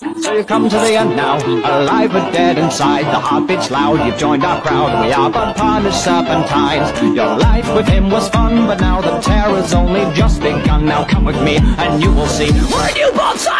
So you come to the end now, alive or dead inside. The heartbeats loud, you've joined our crowd. We are but partners, serpentines. Your life with him was fun, but now the terror's only just begun. Now come with me, and you will see. When you both sire